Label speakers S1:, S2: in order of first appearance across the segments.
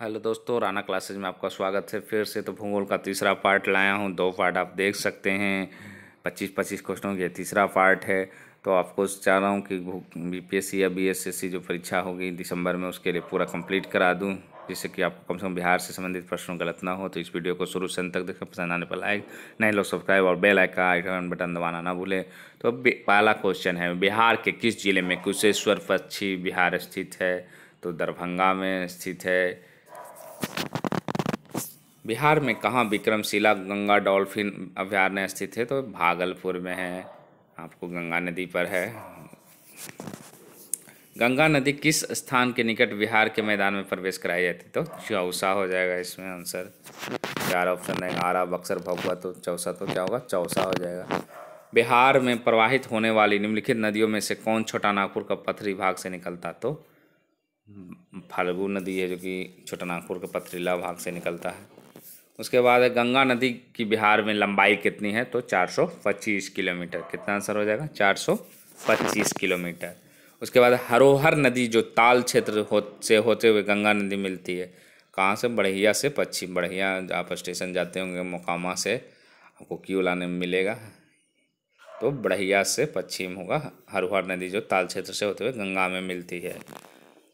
S1: Hello दोस्तों Rana classes में आपका स्वागत है फिर से। तो भूगोल का तीसरा पार्ट लाया हूँ। दो पार्ट आप देख सकते हैं। पच्चीस पच्चीस क्वेश्चनों के तीसरा पार्ट है। तो आपको चाह रहा हूँ कि बीपीएससी या बीएसएससी जो परीक्षा होगी दिसंबर में उसके लिए पूरा कंप्लीट करा दूँ, जिससे कि आपको कम से कम बिहार से संबंधित प्रश्न गलत ना हो। तो इस वीडियो को शुरू से अंत तक देखें पसंद आने पर लाइक, नए लोग सब्सक्राइब और बेल आइकन आइकन बटन दबाना ना भूलें। तो अब पहला क्वेश्चन है, बिहार के किस ज़िले में कुशेश्वर पक्षी बिहार स्थित है? तो दरभंगा में स्थित है बिहार में कहाँ विक्रमशिला गंगा डॉल्फिन अभ्यारण्य स्थित है? तो भागलपुर में है, आपको गंगा नदी पर है। गंगा नदी किस स्थान के निकट बिहार के मैदान में प्रवेश कराई जाती है? तो चौसा हो जाएगा इसमें आंसर। चार ऑप्शन है, आरा, बक्सर भगवा तो चौसा तो क्या होगा? चौसा हो जाएगा। बिहार में प्रवाहित होने वाली निम्नलिखित नदियों में से कौन छोटा नागपुर का पथरी भाग से निकलता? तो फाल्गु नदी है जो कि छोटा नागपुर का पथरीला भाग से निकलता है। उसके बाद गंगा नदी की बिहार में लंबाई कितनी है? तो 425 किलोमीटर। कितना आंसर हो जाएगा? 425 किलोमीटर। उसके बाद हरोहर नदी जो ताल क्षेत्र हो, से होते हुए गंगा नदी मिलती है। कहाँ से? बढ़िया से पश्चिम। बढ़िया, आप स्टेशन जाते होंगे, मोकामा से आपको क्यों लाने में मिलेगा। तो बढ़िया से पश्चिम होगा हरोहर नदी जो ताल क्षेत्र से होते हुए गंगा में मिलती है।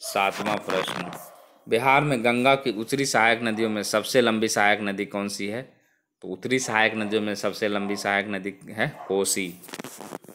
S1: सातवां प्रश्न। बिहार में गंगा की उत्तरी सहायक नदियों में सबसे लंबी सहायक नदी कौन सी है? तो उत्तरी सहायक नदियों में सबसे लंबी सहायक नदी है कोसी।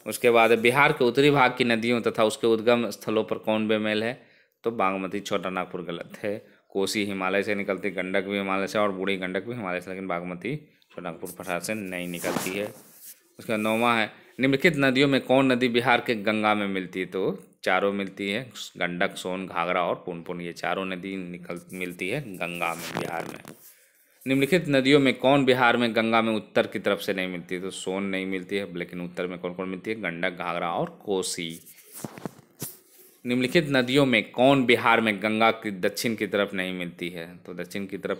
S1: उसके बाद बिहार के उत्तरी भाग की नदियों तथा उसके उद्गम स्थलों पर कौन बेमेल है? तो बागमती, छोटा नागपुर गलत है। कोसी हिमालय से निकलती गंडक भी हिमालय से और बूढ़ी गंडक भी हिमालय से, लेकिन बागमती, छोटा नागपुर पठार से नहीं निकलती है। उसका नौवा है। निम्नलिखित नदियों में कौन नदी बिहार के गंगा में मिलती है? तो चारों मिलती है, गंडक, सोन, घाघरा और पुनपुन, ये चारों नदी निकल, मिलती है गंगा में, बिहार में। निम्नलिखित नदियों में कौन बिहार में गंगा में उत्तर की तरफ़ से नहीं मिलती? तो सोन नहीं मिलती है, लेकिन उत्तर में कौन कौन मिलती है? गंडक, घाघरा और कोसी। निम्नलिखित नदियों में कौन बिहार में गंगा की दक्षिण की तरफ़ नहीं मिलती है? तो दक्षिण की तरफ़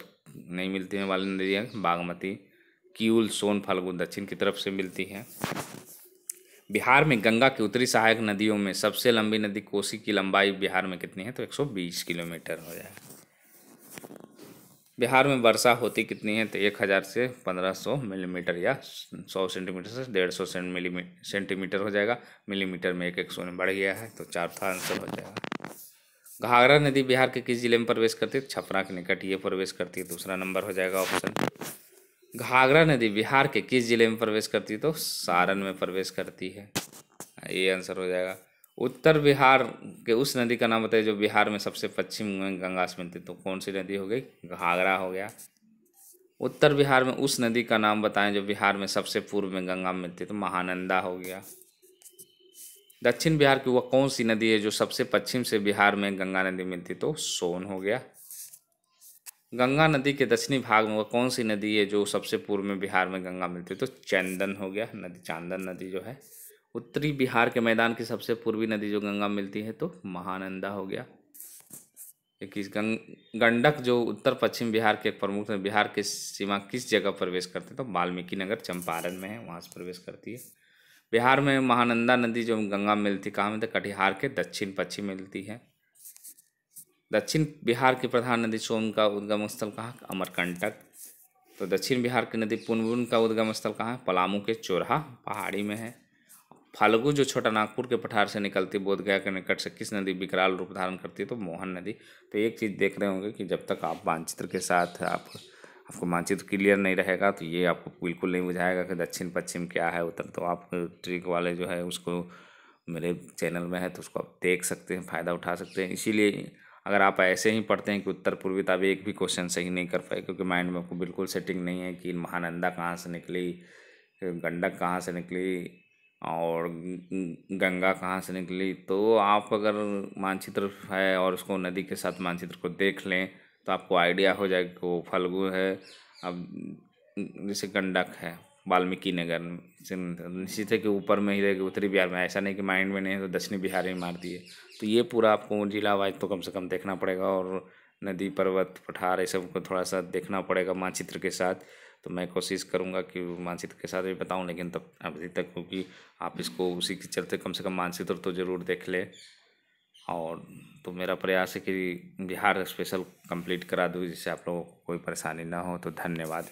S1: नहीं मिलती है वाली नदियाँ, बागमती किऊल सोन फल्गु दक्षिण की तरफ़ से मिलती है। बिहार में गंगा की उत्तरी सहायक नदियों में सबसे लंबी नदी कोसी की लंबाई बिहार में कितनी है? तो 120 किलोमीटर हो जाए। बिहार में वर्षा होती कितनी है? तो एक हज़ार से पंद्रह सौ मिलीमीटर या सौ सेंटीमीटर से डेढ़ सौ सेंटीमीटर हो जाएगा। मिलीमीटर में एक एक सौ बढ़ गया है तो चार था आंसर हो जाएगा। घाघरा नदी बिहार के किस ज़िले में प्रवेश करती है? छपरा के निकट ये प्रवेश करती है। दूसरा नंबर हो जाएगा ऑप्शन। घाघरा नदी बिहार के किस ज़िले में प्रवेश करती है? तो सारण में प्रवेश करती है। ये आंसर हो जाएगा। उत्तर बिहार के उस नदी का नाम बताइए जो बिहार में सबसे पश्चिम में गंगा से मिलती तो कौन सी नदी हो गई? घाघरा हो गया। उत्तर बिहार में उस नदी का नाम बताएँ जो बिहार में सबसे पूर्व में गंगा में मिलती तो महानंदा हो गया। दक्षिण बिहार की वह कौन सी नदी है जो सबसे पश्चिम से बिहार में गंगा नदी मिलती तो सोन हो गया। गंगा नदी के दक्षिणी भाग में कौन सी नदी है जो सबसे पूर्व में बिहार में गंगा मिलती है? तो चंदन हो गया, नदी, चांदन नदी जो है। उत्तरी बिहार के मैदान की सबसे पूर्वी नदी जो गंगा मिलती है तो महानंदा हो गया। किस गंग गंडक जो उत्तर पश्चिम बिहार के एक प्रमुख है, बिहार के सीमा किस जगह प्रवेश करते हैं? तो वाल्मीकि नगर, चंपारण में है, वहाँ से प्रवेश करती है। बिहार में महानंदा नदी जो गंगा मिलती कहाँ मिलती है? कटिहार के दक्षिण पश्चिम मिलती है। दक्षिण बिहार की प्रधान नदी सोन का उद्गम स्थल कहाँ? अमरकंटक। तो दक्षिण बिहार की नदी पुनपुन का उद्गम स्थल कहाँ? है पलामू के चोरहा पहाड़ी में है। फाल्गु, जो छोटा नागपुर के पठार से निकलती बोधगया के निकट से किस नदी विकराल रूप धारण करती है? तो मोहन नदी। तो एक चीज़ देख रहे होंगे कि जब तक आप मानचित्र के साथ आप, आपको मानचित्र क्लियर नहीं रहेगा तो ये आपको बिल्कुल नहीं बुझाएगा कि दक्षिण पश्चिम क्या है उत्तर। तो आप ट्रिक वाले जो है, उसको मेरे चैनल में है तो उसको आप देख सकते हैं, फ़ायदा उठा सकते हैं। इसीलिए अगर आप ऐसे ही पढ़ते हैं कि उत्तर पूर्वी तब एक भी क्वेश्चन सही नहीं कर पाए, क्योंकि माइंड में आपको बिल्कुल सेटिंग नहीं है कि महानंदा कहाँ से निकली, गंडक कहाँ से निकली और गंगा कहाँ से निकली। तो आप अगर मानचित्र है और उसको नदी के साथ मानचित्र को देख लें तो आपको आइडिया हो जाएगा कि वो फल्गु है, अब जैसे गंडक है। वाल्मीकि नगर निश्चित है कि ऊपर में ही रहेगी उत्तरी बिहार में। ऐसा नहीं कि माइंड में नहीं तो दक्षिणी बिहार में मार दिए। तो ये पूरा आपको जिला वाइज तो कम से कम देखना पड़ेगा और नदी, पर्वत, पठार, ये सबको थोड़ा सा देखना पड़ेगा मानचित्र के साथ। तो मैं कोशिश करूँगा कि मानचित्र के साथ भी बताऊँ, लेकिन तब अभी तक क्योंकि आप इसको उसी के चलते कम से कम मानचित्र तो ज़रूर देख ले। और तो मेरा प्रयास है कि बिहार स्पेशल कंप्लीट करा दूँ, जिससे आप लोगों को कोई परेशानी ना हो। तो धन्यवाद।